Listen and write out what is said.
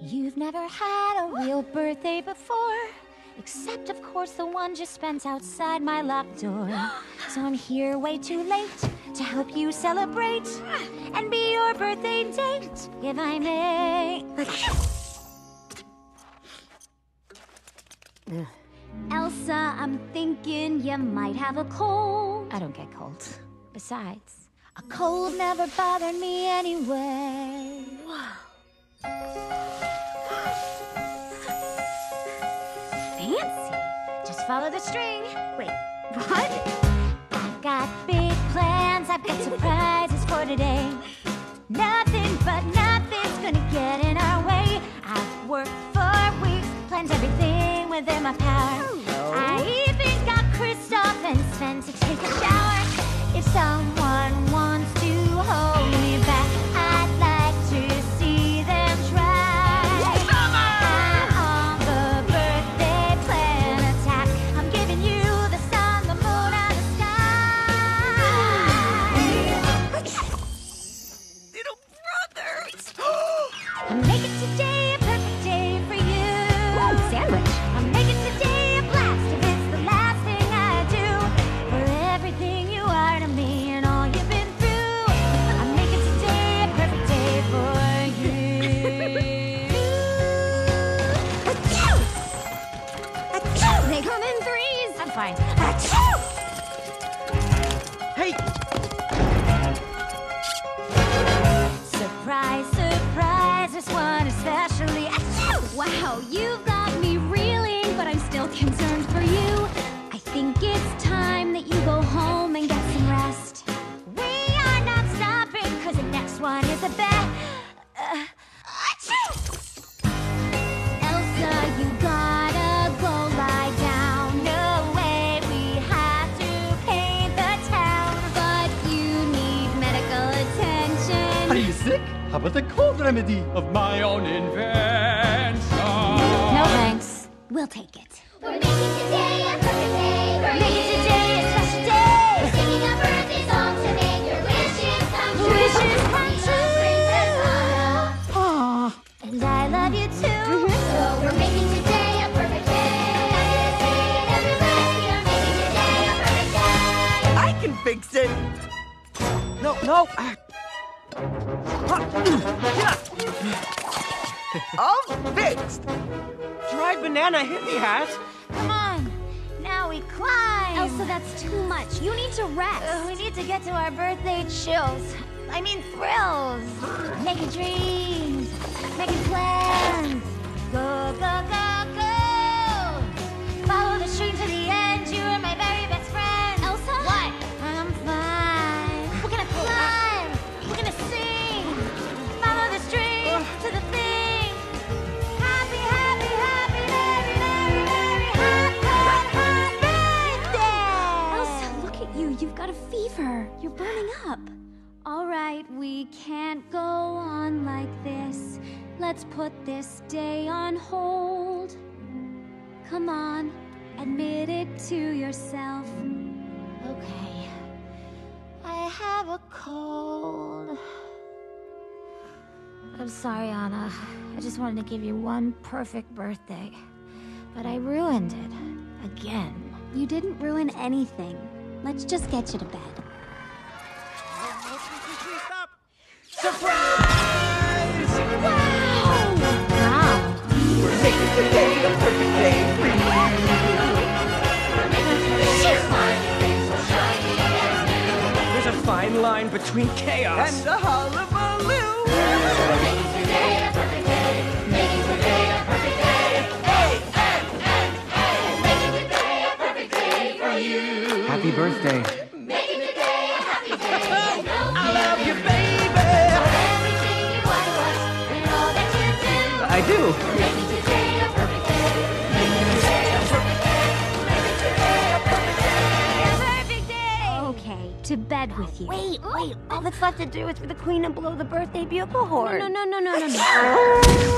You've never had a real birthday before. Except, of course, the one just spent outside my locked door. So I'm here way too late to help you celebrate and be your birthday date, if I may. Elsa, I'm thinking you might have a cold. I don't get colds. Besides, a cold never bothered me anyway. Follow the string. Wait, I'm making today a perfect day for you. sandwich. I'm making today a blast if it's the last thing I do. For everything you are to me and all you've been through. I'm making today a perfect day for you. They come in threes. I'm fine. How about the cold remedy of my own invention? No thanks. We'll take it. We're making today a perfect day for Make you. it today a special day. We're Singing a birthday song to make your wishes come true. Wishes come We love Princess Anna. Aw, and I love you too. So we're making today a perfect day. And we are making today a perfect day. I can fix it! No, no! ah. All fixed! Dry banana hippie hat? Come on, now we climb. Elsa, that's too much. You need to rest. Uh, we need to get to our birthday chills. I mean thrills. Making dreams. Making plans. Go, go, go, go. You've got a fever. You're burning up. All right, we can't go on like this. Let's put this day on hold. Come on, admit it to yourself. Okay. I have a cold. I'm sorry, Anna. I just wanted to give you one perfect birthday. But I ruined it. Again. You didn't ruin anything. Let's just get you to bed. Stop! Surprise! Wow. We're making today a perfect day for you. There's a fine line between chaos and a hullabaloo. Perfect day! Okay, to bed with you. Wait, wait. All that's left to do is for the queen to blow the birthday bugle horn. No, no, no, no, no, no.